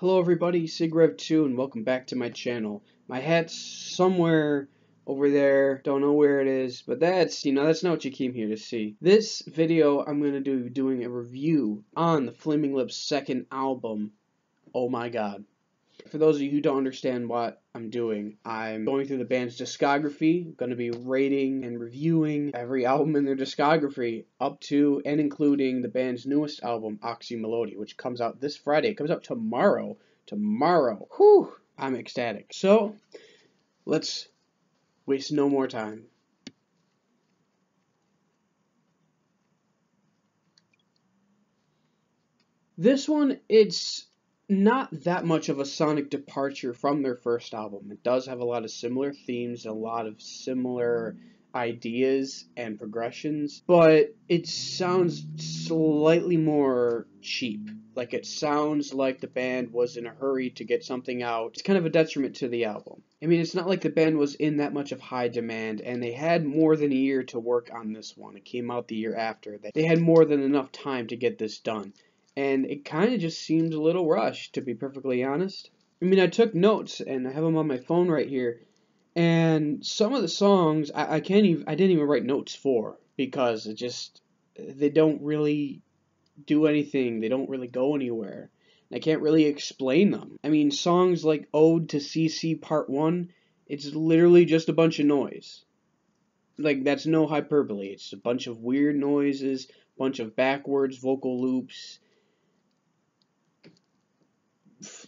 Hello everybody, Sigrev2 and welcome back to my channel. My hat's somewhere over there, don't know where it is, but that's, you know, that's not what you came here to see. This video, I'm going to do doing a review on the Flaming Lips second album, Oh My Gawd. For those of you who don't understand what I'm doing, I'm going through the band's discography, going to be rating and reviewing every album in their discography up to and including the band's newest album, Oczy Mlody, which comes out this Friday. It comes out tomorrow. Tomorrow. Whew! I'm ecstatic. So, let's waste no more time. This one, it's not that much of a sonic departure from their first album. It does have a lot of similar themes, a lot of similar ideas and progressions, but it sounds slightly more cheap. Like it sounds like the band was in a hurry to get something out. It's kind of a detriment to the album. I mean, it's not like the band was in that much of high demand, and they had more than a year to work on this one. It came out the year after. They had more than enough time to get this done and it kind of just seemed a little rushed, to be perfectly honest. I mean, I took notes, and I have them on my phone right here, and some of the songs I, I can't even I didn't even write notes for because it just they don't really do anything. They don't really go anywhere. I can't really explain them. I mean, songs like Ode to CC Part 1, it's literally just a bunch of noise. Like, that's no hyperbole. It's a bunch of weird noises, a bunch of backwards vocal loops,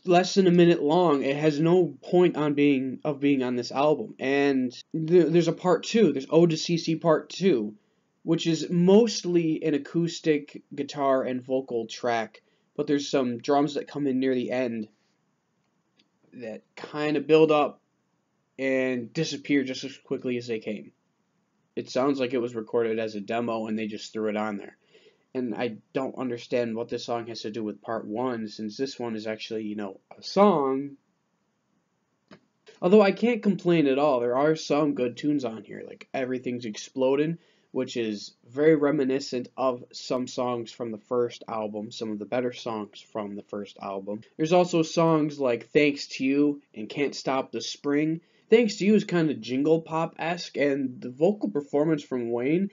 less than a minute long. It has no point on being of being on this album. And th there's a part two. There's Ode to CC Part Two, which is mostly an acoustic guitar and vocal track, but there's some drums that come in near the end that kind of build up and disappear just as quickly as they came. It sounds like it was recorded as a demo and they just threw it on there and I don't understand what this song has to do with part one, since this one is actually, you know, a song. Although I can't complain at all, there are some good tunes on here, like Everything's Exploding, which is very reminiscent of some songs from the first album, some of the better songs from the first album. There's also songs like Thanks to You and Can't Stop the Spring. Thanks to You is kind of jingle pop esque, and the vocal performance from Wayne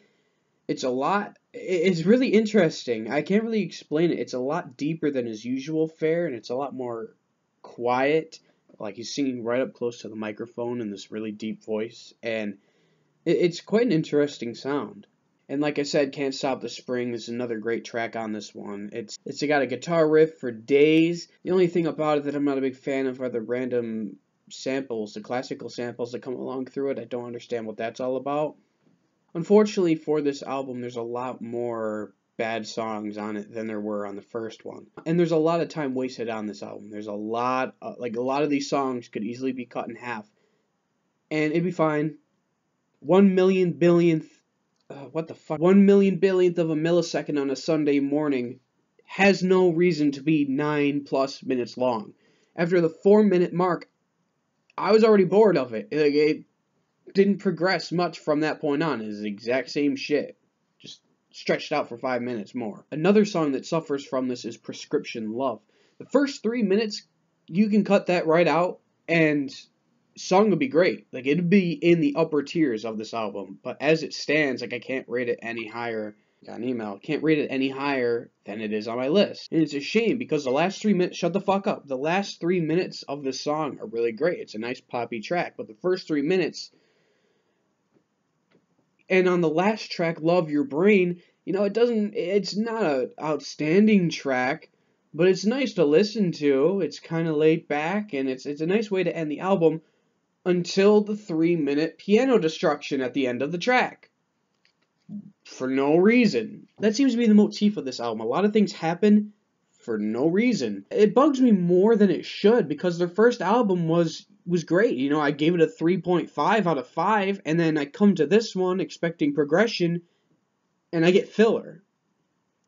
it's a lot it's really interesting i can't really explain it it's a lot deeper than his usual fare and it's a lot more quiet like he's singing right up close to the microphone in this really deep voice and it's quite an interesting sound and like I said, Can't Stop the Spring is another great track on this one. It's it's got a guitar riff for days. The only thing about it that I'm not a big fan of are the random samples, the classical samples that come along through it. I don't understand what that's all about. Unfortunately for this album, there's a lot more bad songs on it than there were on the first one. And there's a lot of time wasted on this album. There's a lot, uh, like a lot of these songs could easily be cut in half. And it'd be fine. One million billionth, uh, what the fuck? One million billionth of a millisecond on a Sunday morning has no reason to be nine plus minutes long. After the four minute mark, I was already bored of it. Like, it didn't progress much from that point on. It's the exact same shit, just stretched out for five minutes more. Another song that suffers from this is Prescription Love. The first three minutes, you can cut that right out, and song would be great. Like it'd be in the upper tiers of this album. But as it stands, like I can't rate it any higher. Got an email. Can't rate it any higher than it is on my list. And it's a shame because the last three minutes, shut the fuck up. The last three minutes of this song are really great. It's a nice poppy track. But the first three minutes, and on the last track, Love Your Brain, you know, it doesn't, it's not an outstanding track, but it's nice to listen to. It's kind of laid back, and it's, it's a nice way to end the album until the three minute piano destruction at the end of the track. For no reason. That seems to be the motif of this album. A lot of things happen for no reason. It bugs me more than it should because their first album was was great. You know, I gave it a 3.5 out of 5, and then I come to this one expecting progression, and I get filler.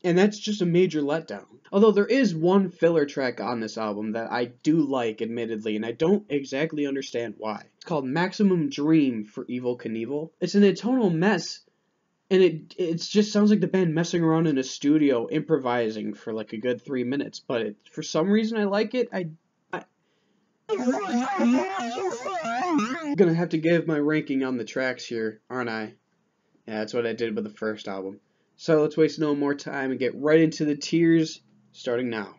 And that's just a major letdown. Although there is one filler track on this album that I do like, admittedly, and I don't exactly understand why. It's called Maximum Dream for Evel Knievel. It's an atonal mess, and it it just sounds like the band messing around in a studio improvising for like a good three minutes. But it, for some reason, I like it. I I'm gonna have to give my ranking on the tracks here, aren't I? Yeah, that's what I did with the first album. So let's waste no more time and get right into the tiers, starting now.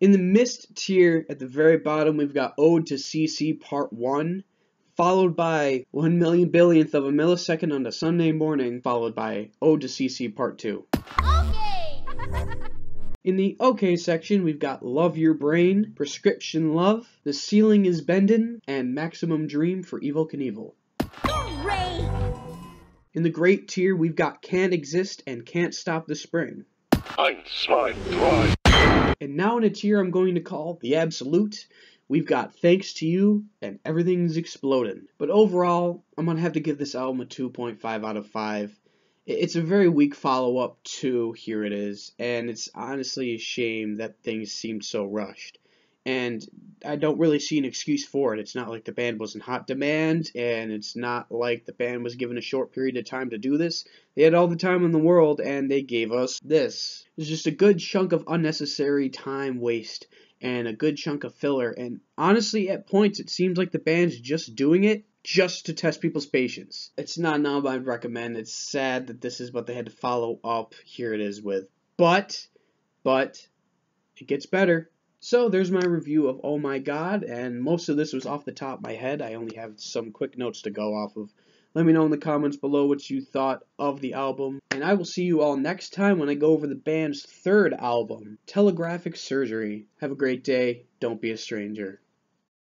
In the Mist tier, at the very bottom, we've got Ode to CC Part 1, followed by 1 million billionth of a millisecond on a Sunday morning, followed by Ode to CC Part 2. Okay! In the OK section, we've got Love Your Brain, Prescription Love, The Ceiling is Bendin', and Maximum Dream for Evel Knievel. Hooray! In the Great tier, we've got Can't Exist and Can't Stop the Spring. And now in a tier I'm going to call the Absolute, we've got Thanks to You and Everything's Exploding. But overall, I'm going to have to give this album a 2.5 out of 5. It's a very weak follow up to Hear It Is, and it's honestly a shame that things seemed so rushed and I don't really see an excuse for it. It's not like the band was in hot demand, and it's not like the band was given a short period of time to do this. They had all the time in the world, and they gave us this. It's just a good chunk of unnecessary time waste and a good chunk of filler. And honestly, at points, it seems like the band's just doing it just to test people's patience. It's not an album I'd recommend. It's sad that this is what they had to follow up. Hear It Is with. But, but, it gets better. So there's my review of Oh My Gawd, and most of this was off the top of my head. I only have some quick notes to go off of. Let me know in the comments below what you thought of the album, and I will see you all next time when I go over the band's third album, Telepathic Surgery. Have a great day. Don't be a stranger.